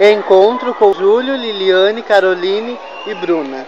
Encontro com Júlio, Liliane, Caroline e Bruna.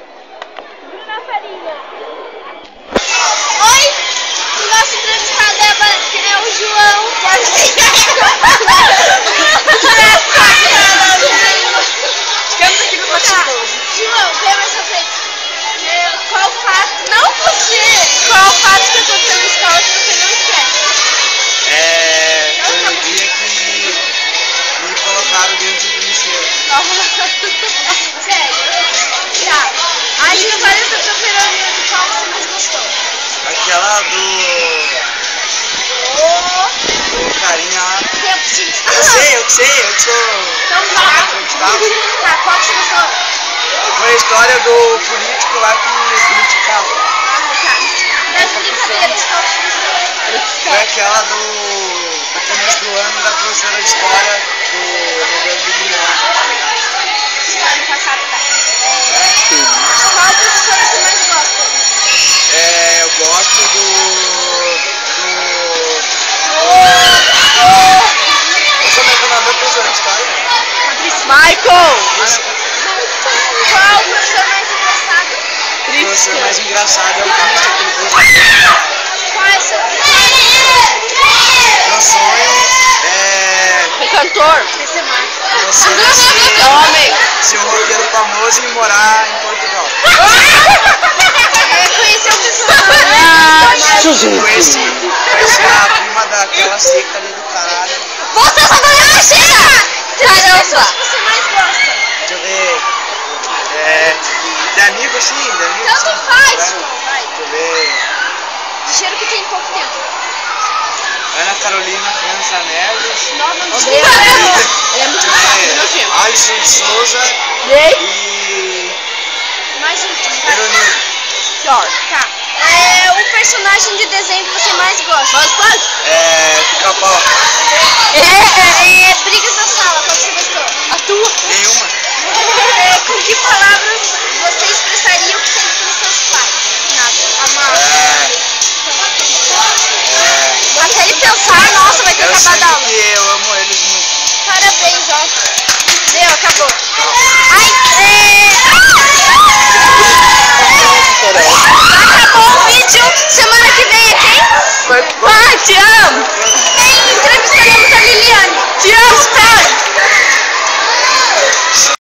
Sei, eu sou. Então tá. Acreditava. Tá, qual gostou? Foi a história do político lá que criticava. Ah, tá. Brincadeiras, qual que você gostou? Foi aquela do. do começo do ano da professora de história do do milhão. Ano passado, tá. É, qual professora você mais gosta? É, eu gosto do. do. Eu sou mencionador professora de história. Michael! Qual professor mais engraçado? O professor mais engraçado é o professor. Qual é seu Meu sonho é. Um cantor! É. Meu sonho é ser, Homem! ser um roqueiro famoso e morar em Portugal. É. Conheci, conheci a prima daquela seca ali do caralho. Você só vai na China! Caramba! você mais gosta? Deixa eu ver. É. De amigo sim, de amigo Tanto sim. faz, Vai. João, vai. Deixa eu ver. Que tem pouco tempo. Ana Carolina França Neves. Não, não Odeio tira. ela. É muito nojento. Alisson Souza Ei! e. Mais vai. Veronique. Pior. Tá. É o personagem de desenho que você mais gosta. Mas pode? É. Pica-pau. É, é, Brigas 行。